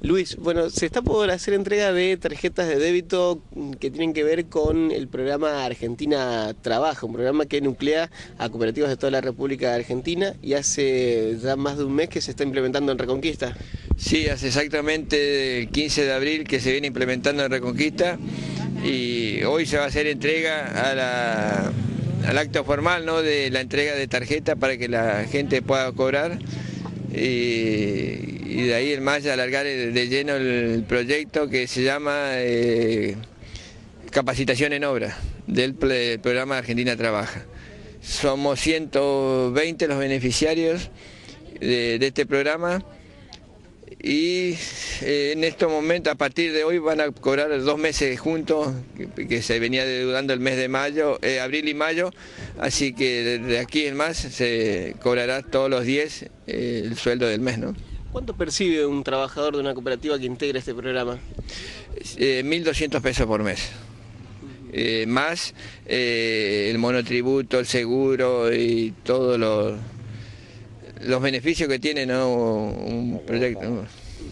Luis, bueno, se está por hacer entrega de tarjetas de débito que tienen que ver con el programa Argentina Trabaja, un programa que nuclea a cooperativas de toda la República Argentina y hace ya más de un mes que se está implementando en Reconquista. Sí, hace exactamente el 15 de abril que se viene implementando en Reconquista y hoy se va a hacer entrega al acto formal ¿no? de la entrega de tarjeta para que la gente pueda cobrar y, de ahí el más alargar de lleno el proyecto que se llama eh, Capacitación en Obra del programa Argentina Trabaja. Somos 120 los beneficiarios de, este programa y eh, en estos momentos, a partir de hoy, van a cobrar dos meses juntos, que, se venía deudando el mes de mayo, eh, abril y mayo, así que de aquí en más se cobrará todos los 10 eh, el sueldo del mes, ¿no? ¿Cuánto percibe un trabajador de una cooperativa que integra este programa? 1.200 pesos por mes. más el monotributo, el seguro y todos los, los beneficios que tiene un proyecto.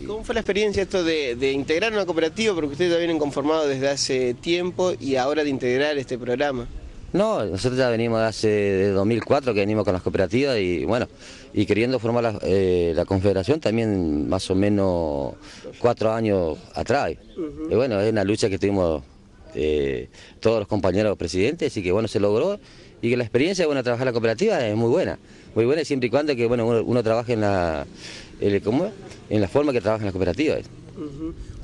¿Cómo fue la experiencia esto de, integrar una cooperativa? Porque ustedes ya vienen conformados desde hace tiempo y ahora de integrar este programa. No, nosotros ya venimos de hace de 2004 que venimos con las cooperativas y bueno, y queriendo formar la, eh, confederación también más o menos cuatro años atrás. Y bueno, es una lucha que tuvimos eh, todos los compañeros presidentes y que bueno, se logró y que la experiencia de bueno, trabajar en la cooperativa es muy buena, muy buena siempre y cuando que bueno, uno, trabaje en la, en la forma que trabaja en las cooperativas.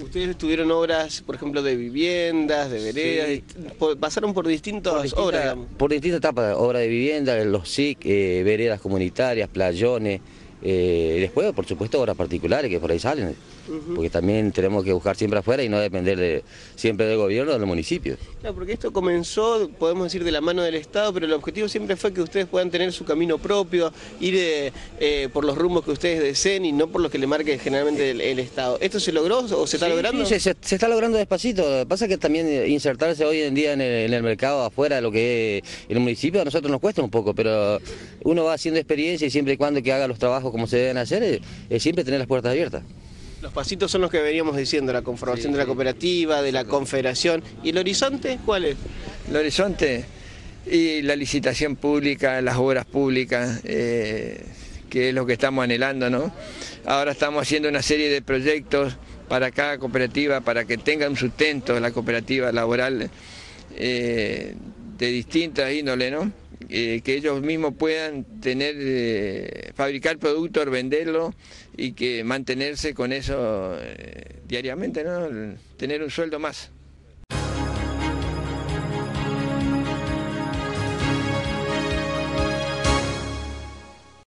Ustedes tuvieron obras, por ejemplo, de viviendas, de veredas, pasaron por distintas obras. Por distintas etapas, obras de vivienda, los SIC, eh, veredas comunitarias, playones, eh, después, por supuesto, obras particulares que por ahí salen porque también tenemos que buscar siempre afuera y no depender de, siempre del gobierno o del municipio. Claro, porque esto comenzó, podemos decir, de la mano del Estado, pero el objetivo siempre fue que ustedes puedan tener su camino propio, ir eh, eh, por los rumbos que ustedes deseen y no por los que le marque generalmente el, Estado. ¿Esto se logró o se está logrando? Sí, se, está logrando despacito. Lo que pasa es que también insertarse hoy en día en el, mercado afuera de lo que es el municipio a nosotros nos cuesta un poco, pero uno va haciendo experiencia y siempre y cuando que haga los trabajos como se deben hacer, es siempre tener las puertas abiertas. Los pasitos son los que veníamos diciendo, la conformación de la cooperativa, de la confederación. ¿Y el horizonte cuál es? El horizonte y la licitación pública, las obras públicas, eh, que es lo que estamos anhelando, ¿no? Ahora estamos haciendo una serie de proyectos para cada cooperativa, para que tenga un sustento la cooperativa laboral eh, de distintas índole, ¿no? Eh, que ellos mismos puedan tener, eh, fabricar productos, venderlo y que mantenerse con eso eh, diariamente, ¿no? tener un sueldo más.